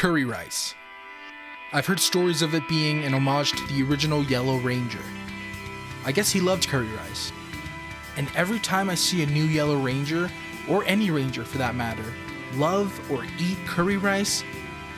curry rice. I've heard stories of it being an homage to the original Yellow Ranger. I guess he loved curry rice. And every time I see a new Yellow Ranger, or any Ranger for that matter, love or eat curry rice,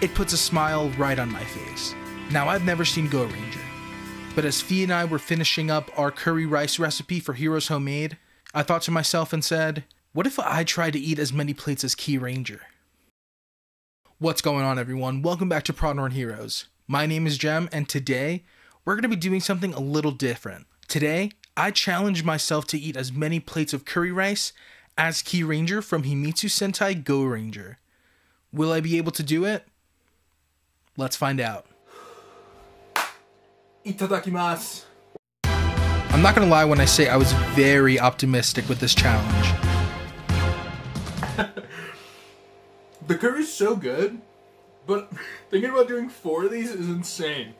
it puts a smile right on my face. Now, I've never seen Goranger, but as Fee and I were finishing up our curry rice recipe for Heroes Homemade, I thought to myself and said, what if I tried to eat as many plates as Kiranger? What's going on, everyone? Welcome back to Prawnhorn Heroes. My name is Gem, and today we're going to be doing something a little different. Today, I challenge myself to eat as many plates of curry rice as Kiranger from Himitsu Sentai Goranger. Will I be able to do it? Let's find out. Itadakimasu. I'm not gonna lie when I say I was very optimistic with this challenge. The curry's so good, but thinking about doing four of these is insane.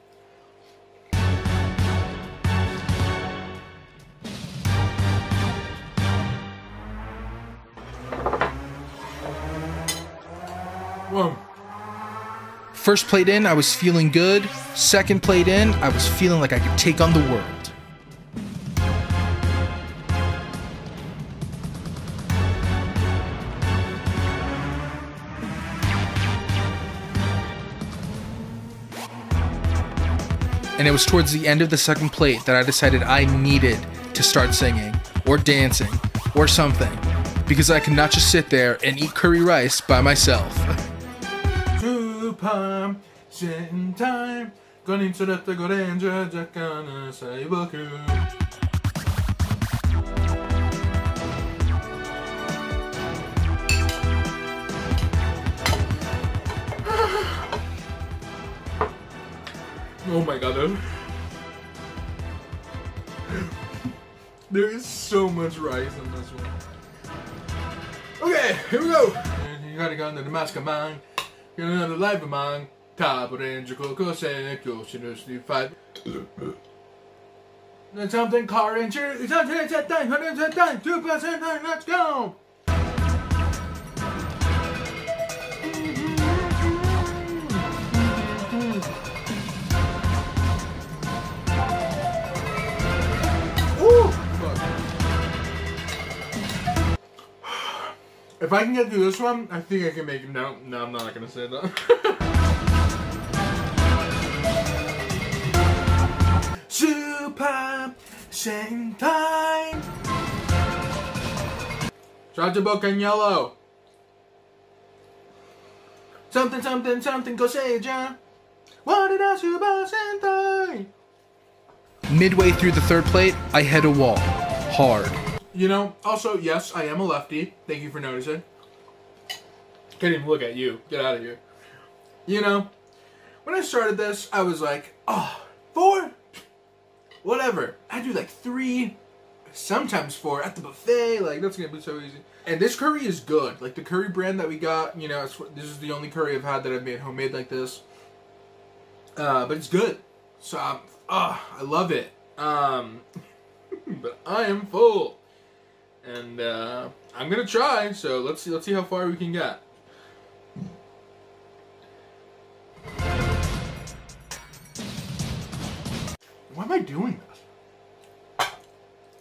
Whoa. First plate in, I was feeling good. Second plate in, I was feeling like I could take on the world. And it was towards the end of the second plate that I decided I needed to start singing, or dancing, or something, because I could not just sit there and eat curry rice by myself. Oh my god. There is so much rice in this one. Okay, here we go. You gotta go into the mastermind. Get another life of mine. Top Say, Continuously Fight. Then something car ranger. It's not it's a thing. It's a thing. Two percent. Let's go. If I can get through this one, I think I can make it. No, no, I'm not gonna say that. Super Sentai. Shout to Book and Yellow. Something, something, something, go say John. What did I Super Sentai? Midway through the third plate, I hit a wall. Hard. You know, also, yes, I am a lefty. Thank you for noticing. Can't even look at you. Get out of here. You know, when I started this, I was like, oh, four? Whatever. I do like three, sometimes four at the buffet. Like, that's gonna be so easy. And this curry is good. Like, the curry brand that we got, you know, this is the only curry I've had that I've made homemade like this. Uh, but it's good. So, um, ah, I love it. Um, but I am full and uh, I'm gonna try. So let's see. Let's see how far we can get. Why am I doing this?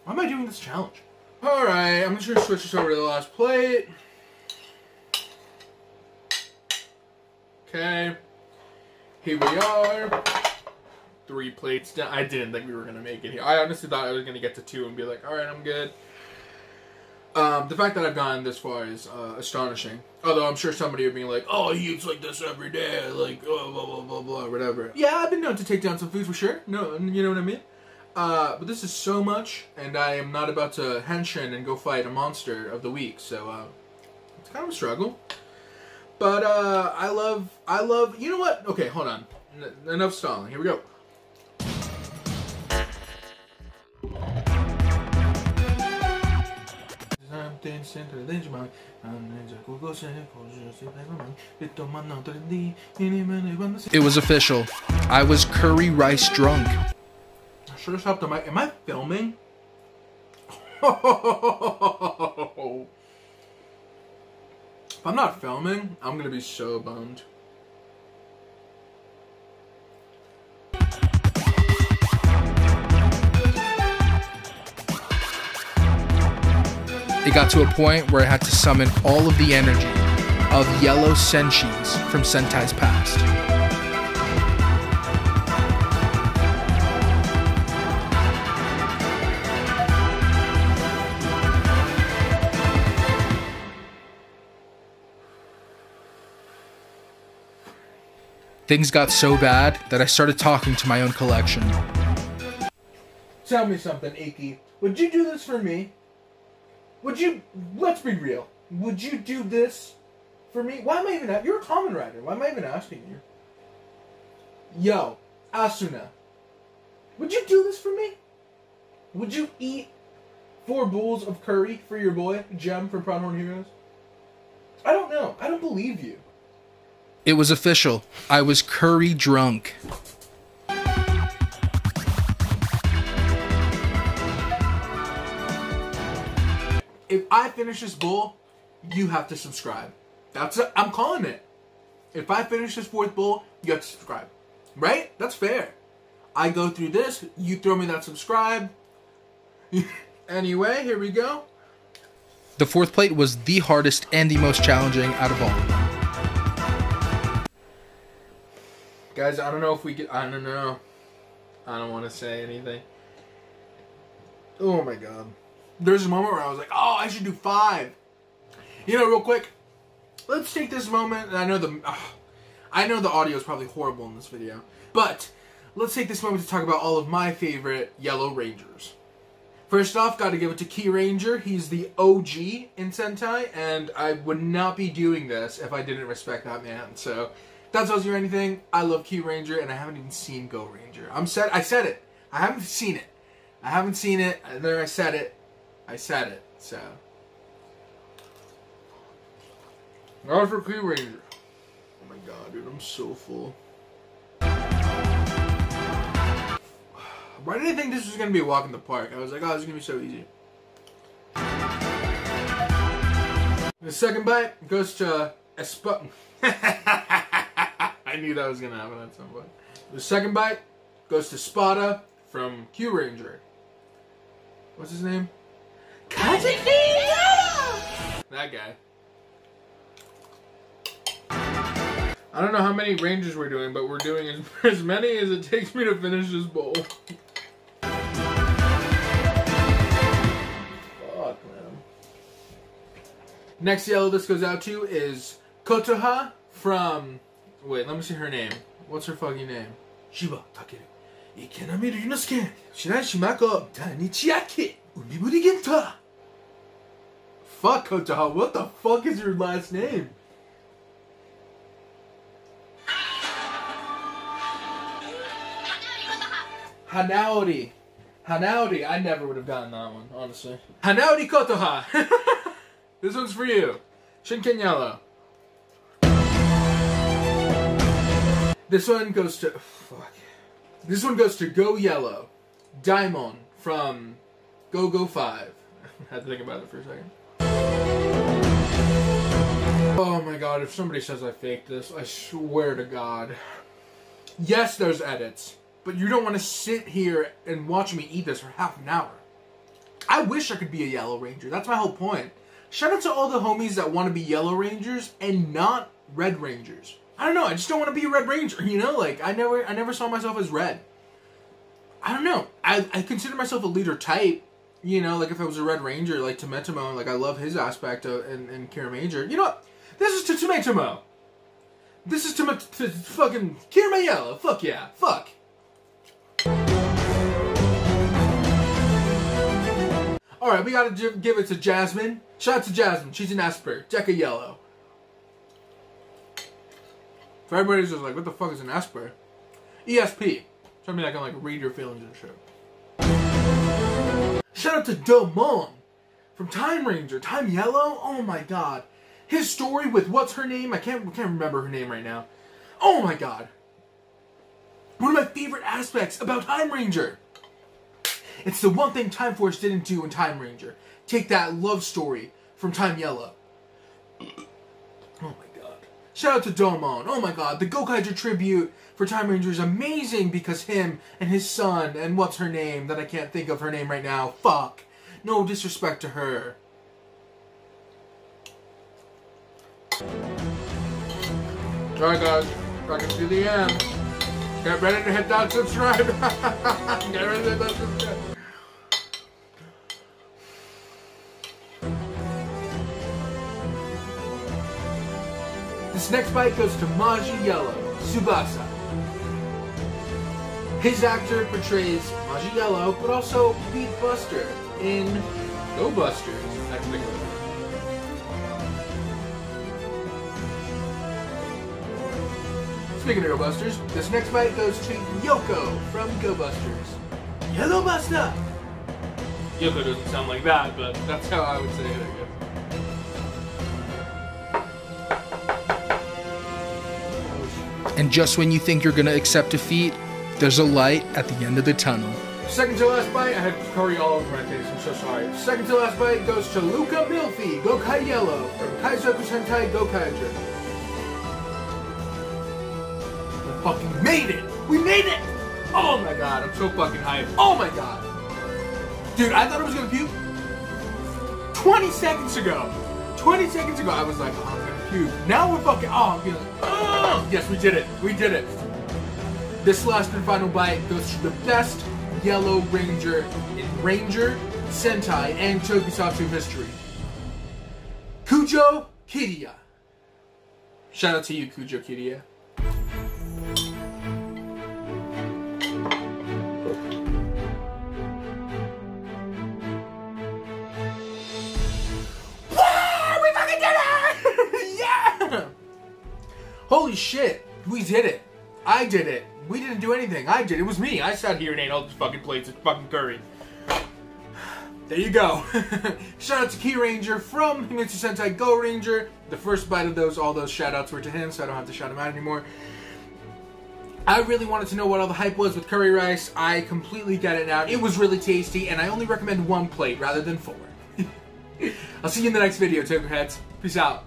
Why am I doing this challenge? All right, I'm just gonna switch this over to the last plate. Okay, here we are. Three plates down. I didn't think we were gonna make it here. I honestly thought I was gonna get to two and be like, all right, I'm good. Um, the fact that I've gotten this far is uh, astonishing. Although I'm sure somebody would be like, "Oh, he eats like this every day," like oh, blah blah blah blah, whatever. Yeah, I've been known to take down some food for sure. No, you know what I mean. Uh, but this is so much, and I am not about to henshin and go fight a monster of the week. So uh, it's kind of a struggle. But uh, I love, I love. You know what? Okay, hold on. N- enough stalling. Here we go. It was official. I was curry rice drunk. I should have stopped the mic. Am I filming? if I'm not filming, I'm gonna be so bummed. It got to a point where I had to summon all of the energy of yellow Senshis from Sentai's past. Things got so bad that I started talking to my own collection. Tell me something, Iki. Would you do this for me? Would you? Let's be real. Would you do this for me? Why am I even? You're a Kamen Rider. Why am I even asking you? Yo, Asuna. Would you do this for me? Would you eat four bowls of curry for your boy Gem from Prawnhorn Heroes? I don't know. I don't believe you. It was official. I was curry drunk. Finish this bowl, you have to subscribe. That's i I'm calling it. If I finish this fourth bowl, you have to subscribe. Right? That's fair. I go through this, you throw me that subscribe. anyway, here we go. The fourth plate was the hardest and the most challenging out of all. Guys, I don't know if we get. I don't know. I don't want to say anything. Oh my god. There's a moment where I was like, oh, I should do five. You know, real quick, let's take this moment. And I know the. ugh, I know the audio is probably horrible in this video, but let's take this moment to talk about all of my favorite Yellow Rangers. First off, got to give it to Kiranger. He's the OG in Sentai, and I would not be doing this if I didn't respect that man. So, that tells you anything. I love Kiranger, and I haven't even seen Goranger. I'm said. I said it. I haven't seen it. I haven't seen it, and then I said it. I said it. So, not for Kiranger. Oh my god, dude, I'm so full. Why did I think this was gonna be a walk in the park? I was like, oh, this is gonna be so easy. The second bite goes to Esp. I knew that was gonna happen at some point. The second bite goes to Spada from Kyuranger. What's his name? That guy. I don't know how many ranges we're doing, but we're doing as, as many as it takes me to finish this bowl. Fuck, man. Next yellow this goes out to is Kotoha from... Wait, let me see her name. What's her fucking name? Shiba Takeru. Ikenami Ryunosuke. Shiraishi Mako. Tanichiaki. Umiburi Genta fuck, Coach What the fuck is your last name? Hanaori. Hanaori. I never would have gotten that one, honestly. Hanaori Kotoha. this one's for you. Shinken Yellow. This one goes to... Fuck. This one goes to Go Yellow. Daimon from Go Go 5. I had to think about it for a second. Oh my god, if somebody says I faked this, I swear to god. Yes, there's edits, but you don't want to sit here and watch me eat this for half an hour. I wish I could be a Yellow Ranger. That's my whole point. Shout out to all the homies that want to be Yellow Rangers and not Red Rangers. I don't know. I just don't want to be a Red Ranger. You know, like I never, I never saw myself as Red. I don't know. I, I consider myself a leader type. You know, like if I was a Red Ranger, like Tametomo, like I love his aspect of, in, in Kiramager. You know what? This is to Tametomo. This is to, fucking Kira Yellow. Fuck yeah. Fuck. Alright, we gotta give it to Jasmine. Shout out to Jasmine. She's an Esper. Deca Yellow. For everybody who's just like, what the fuck is an Esper? ESP. Me I can like read your feelings and shit. Shout out to Domon from Time Ranger, Time Yellow. Oh my god, his story with what's her name? I can't can't remember her name right now. Oh my god, one of my favorite aspects about Time Ranger. It's the one thing Time Force didn't do in Time Ranger. Take that love story from Time Yellow. Shout out to Domon. Oh my god, the Gokaiger tribute for Time Ranger is amazing because him and his son and what's her name that I can't think of her name right now. Fuck. No disrespect to her. Alright guys, back to the end. Get ready to hit that subscribe. Get ready to hit that subscribe. This next bite goes to Maji Yellow, Tsubasa. His actor portrays Maji Yellow, but also Beet Buster in Go Busters. Next thing. Speaking of Go Busters, this next bite goes to Yoko from Go Busters. Yellow Buster! Yoko doesn't sound like that, but that's how I would say it, I guess. And just when you think you're gonna accept defeat, there's a light at the end of the tunnel. Second to last bite, I had curry all over my face, I'm so sorry. Second to last bite goes to Luka Millfy, Gokai Yellow, from Kaizoku Sentai Gokaiger. We fucking made it! We made it! Oh my god, I'm so fucking hyped. Oh my god. Dude, I thought I was gonna puke 20 seconds ago. 20 seconds ago, I was like, oh, Now we're fucking, oh, I'm feeling, oh, yes, we did it. We did it. This last and final bite goes to the best Yellow Ranger in Ranger, Sentai, and Tokusatsu history. Kujo Kiriya. Shout out to you, Kujo Kiriya. Holy shit, we did it. I did it. We didn't do anything. I did. It was me. I sat here and ate all these fucking plates of fucking curry. There you go. shout out to Kiranger from Himitsu Sentai Goranger. The first bite of those, all those shout outs were to him, so I don't have to shout him out anymore. I really wanted to know what all the hype was with curry rice. I completely get it now. It was really tasty, and I only recommend one plate rather than four. I'll see you in the next video, Toku Heads. Peace out.